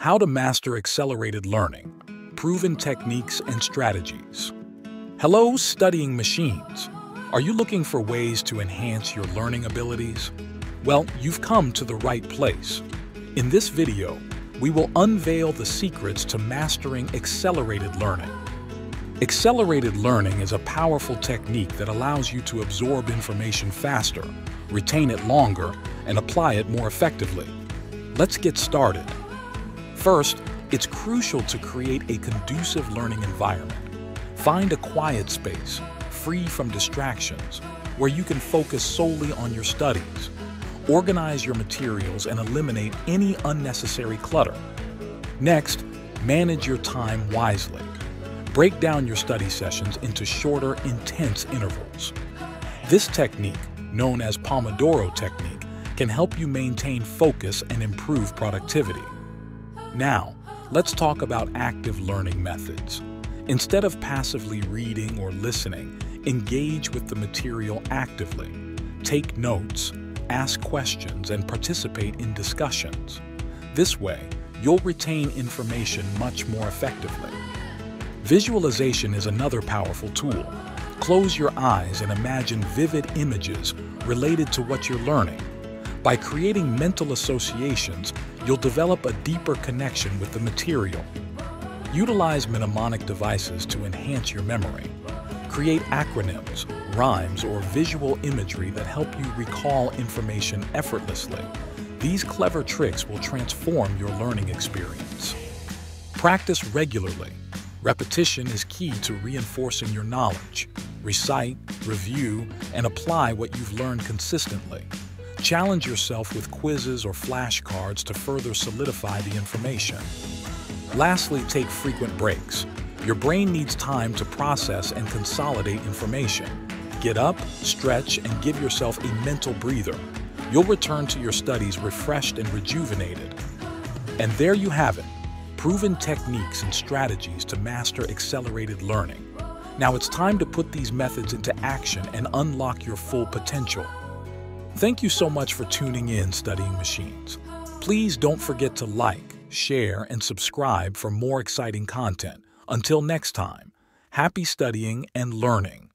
How to Master Accelerated Learning Proven Techniques and Strategies. Hello, studying machines. Are you looking for ways to enhance your learning abilities? Well, you've come to the right place. In this video, we will unveil the secrets to mastering accelerated learning. Accelerated learning is a powerful technique that allows you to absorb information faster, retain it longer, and apply it more effectively. Let's get started. First, it's crucial to create a conducive learning environment. Find a quiet space, free from distractions, where you can focus solely on your studies. Organize your materials and eliminate any unnecessary clutter. Next, manage your time wisely. Break down your study sessions into shorter, intense intervals. This technique, known as Pomodoro technique, can help you maintain focus and improve productivity. Now, let's talk about active learning methods. Instead of passively reading or listening, engage with the material actively. Take notes, ask questions, and participate in discussions. This way, you'll retain information much more effectively. Visualization is another powerful tool. Close your eyes and imagine vivid images related to what you're learning. By creating mental associations, you'll develop a deeper connection with the material. Utilize mnemonic devices to enhance your memory. Create acronyms, rhymes, or visual imagery that help you recall information effortlessly. These clever tricks will transform your learning experience. Practice regularly. Repetition is key to reinforcing your knowledge. Recite, review, and apply what you've learned consistently. Challenge yourself with quizzes or flashcards to further solidify the information. Lastly, take frequent breaks. Your brain needs time to process and consolidate information. Get up, stretch, and give yourself a mental breather. You'll return to your studies refreshed and rejuvenated. And there you have it, proven techniques and strategies to master accelerated learning. Now it's time to put these methods into action and unlock your full potential. Thank you so much for tuning in, Studying Machines. Please don't forget to like, share, and subscribe for more exciting content. Until next time, happy studying and learning.